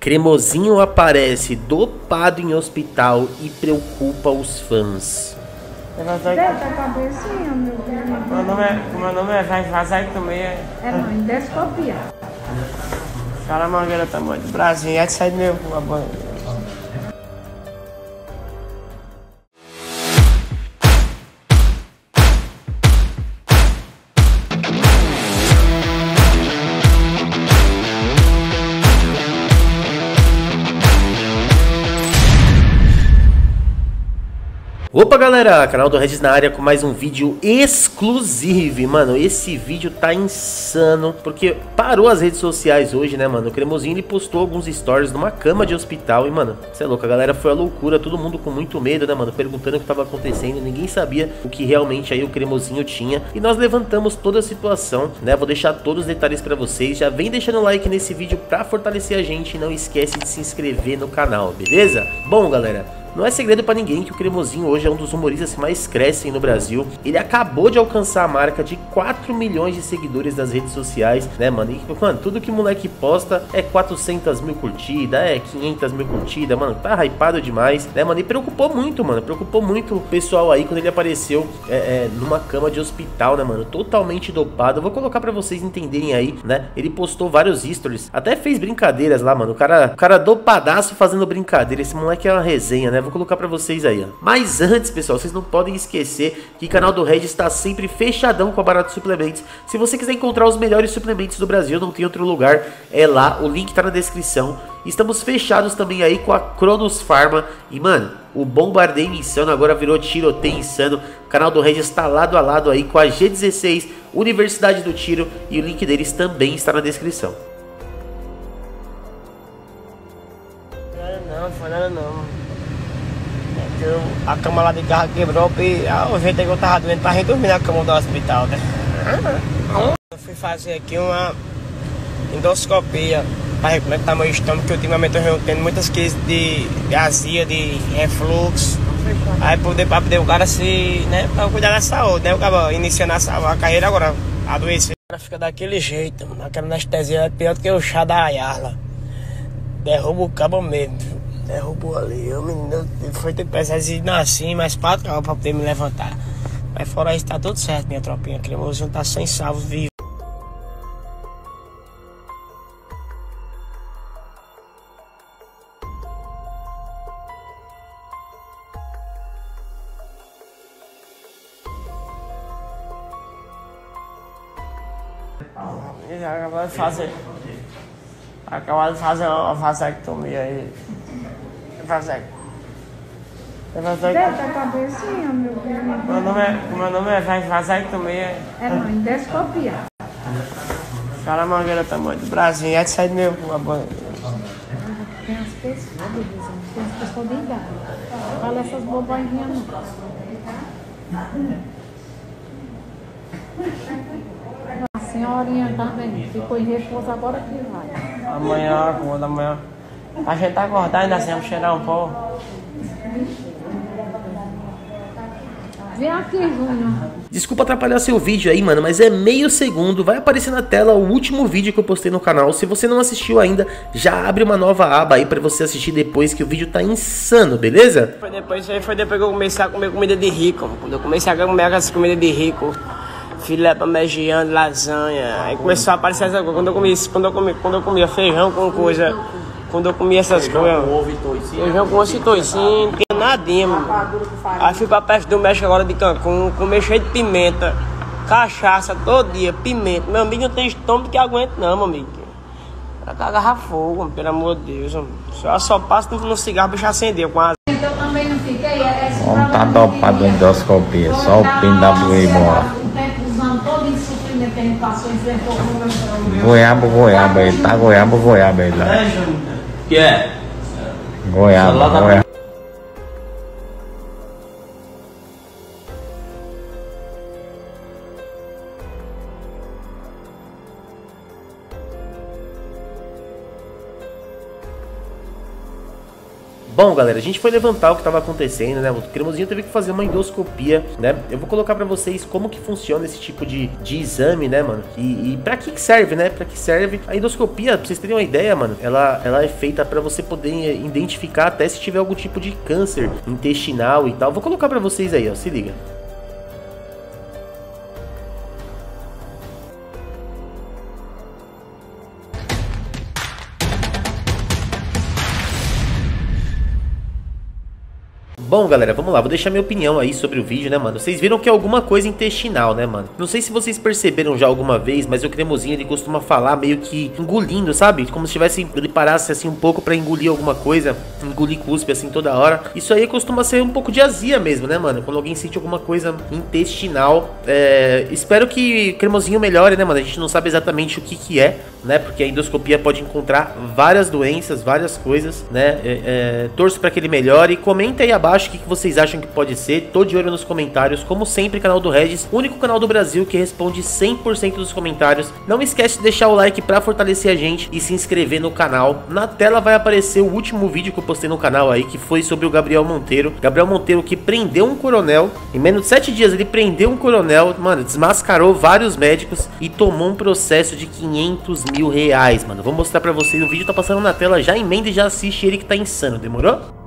Cremosinho aparece dopado em hospital e preocupa os fãs. Deve a cabecinha, meu filho. Meu nome é, meu nome é Vai Vazar também é. É não, endoscopia. Caramangueira tamanho do Brasil. É de sair meu a banho. Opa galera, canal do Regis na área com mais um vídeo exclusivo. Mano, esse vídeo tá insano Porque parou as redes sociais hoje, né mano? O Cremosinho ele postou alguns stories numa cama de hospital E mano, você é louco, a galera foi a loucura Todo mundo com muito medo, né mano? Perguntando o que tava acontecendo Ninguém sabia o que realmente aí o Cremosinho tinha. E nós levantamos toda a situação, né? Vou deixar todos os detalhes pra vocês. Já vem deixando o like nesse vídeo pra fortalecer a gente E não esquece de se inscrever no canal, beleza? Bom galera não é segredo para ninguém que o Cremosinho hoje é um dos humoristas que mais crescem no Brasil. Ele acabou de alcançar a marca de 4 milhões de seguidores nas redes sociais, né, mano? E, mano, tudo que o moleque posta é 400 mil curtidas, é 500 mil curtidas, mano. Tá hypado demais, né, mano? E preocupou muito, mano. Preocupou muito o pessoal aí quando ele apareceu é, é, numa cama de hospital, né, mano? Totalmente dopado. Vou colocar para vocês entenderem aí, né? Ele postou vários stories, até fez brincadeiras lá, mano. O cara, o cara dopadaço fazendo brincadeira. Esse moleque é uma resenha, né? Vou colocar pra vocês aí, ó. Mas antes, pessoal, vocês não podem esquecer que o canal do Red está sempre fechadão com a Barato Suplementos. Se você quiser encontrar os melhores suplementos do Brasil, não tem outro lugar, é lá, o link tá na descrição. Estamos fechados também aí com a Cronos Pharma. E, mano, o Bombardeio Insano agora virou Tiroteio Insano. O canal do Red está lado a lado aí com a G16, Universidade do Tiro. E o link deles também está na descrição. Não, não não. Que eu, a cama lá de carro quebrou e ah, o jeito é que eu tava doendo pra gente dormir na cama do hospital, né? Eu fui fazer aqui uma endoscopia para ver como é que tá meu estômago, que ultimamente eu tendo muitas crises de, de azia, de refluxo. Aí poder, pra poder o cara se, né, pra cuidar da saúde, né? O cara iniciando a, a carreira agora, adoecer. O cara fica daquele jeito, mano. Aquela anestesia é pior do que o chá da Ayarla. Derruba o cabo mesmo. Derrubou ali. O menino foi ter de nascer mais quatro horas pra poder me levantar. Mas fora isso, tá tudo certo, minha tropinha. Cremosinho tá sem salvo, vivo. Já acabou de fazer. Acabou de fazer uma vasectomia aí. Vasectomia. Deve a cabecinha, meu filho. Meu nome é, meu nome é Vai Vasectomia. É não, endoscopia. Caramangueira tamanho do Brasil. É de sair meu a banho. Tem as pessoas. Tem as pessoas de idade. Fala essas bobaginhas não. A senhorinha também. Ficou em repouso agora que vai. Amanhã, quando amanhã. A gente tá acordar ainda assim, vamos cheirar um pouco. Vem aqui, Júnior. Desculpa atrapalhar seu vídeo aí, mano, mas é meio segundo. Vai aparecer na tela o último vídeo que eu postei no canal. Se você não assistiu ainda, já abre uma nova aba aí pra você assistir depois, que o vídeo tá insano, beleza? Foi depois, foi depois que eu comecei a comer comida de rico. Quando eu comecei a comer aquelas comidas de rico, filé parmegiana, lasanha. Aí começou a aparecer essa coisa. Quando eu comia, quando eu comia, quando eu comia feijão com coisa. Quando eu comia essas coisas. Feijão com ovo e toicinho, não tinha nadinha, mano. Aí fui pra perto do México agora de Cancún, comer cheio de pimenta, cachaça todo dia, pimenta. Meu amigo não tem estômago que aguenta, não, meu amigo. Vai agarrar fogo, mano, pelo amor de Deus. Mano. Só, só passa no cigarro, o bicho acendeu com a Eu também não fiquei. É, Vamos tá dopado em endoscopia, só o pino da doer mora. O tempo usando todo esse suprimento que a gente passou, enfrentou o Goiaba, goiaba, ele tá goiaba, goiaba, ele lá. é? Goiaba, Lá na- Bom, galera, a gente foi levantar o que estava acontecendo, né? O cremosinho teve que fazer uma endoscopia, né? Eu vou colocar para vocês como que funciona esse tipo de, de exame, né, mano? E, e para que, serve, né? Para que serve a endoscopia? Pra vocês terem uma ideia, mano, ela, ela é feita para você poder identificar até se tiver algum tipo de câncer intestinal e tal. Vou colocar para vocês aí, ó. Se liga. Bom, galera, vamos lá, vou deixar minha opinião aí sobre o vídeo, né, mano? Vocês viram que é alguma coisa intestinal, né, mano? Não sei se vocês perceberam já alguma vez, mas o cremosinho, ele costuma falar meio que engolindo, sabe? Como se tivesse, ele parasse assim um pouco pra engolir alguma coisa, engolir cuspe assim toda hora. Isso aí costuma ser um pouco de azia mesmo, né, mano? Quando alguém sente alguma coisa intestinal. É... Espero que cremosinho melhore, né, mano? A gente não sabe exatamente o que que é, né? Porque a endoscopia pode encontrar várias doenças, várias coisas, né? É, é... Torço pra que ele melhore. Comenta aí abaixo o que, que vocês acham que pode ser. Tô de olho nos comentários. Como sempre, canal do Regis, único canal do Brasil que responde 100% dos comentários. Não esquece de deixar o like para fortalecer a gente e se inscrever no canal. Na tela vai aparecer o último vídeo que eu postei no canal aí, que foi sobre o Gabriel Monteiro. Gabriel Monteiro que prendeu um coronel. Em menos de 7 dias ele prendeu um coronel, mano, desmascarou vários médicos e tomou um processo de 500 mil reais, mano. Vou mostrar pra vocês, o vídeo tá passando na tela, já emenda e já assiste ele que tá insano, demorou?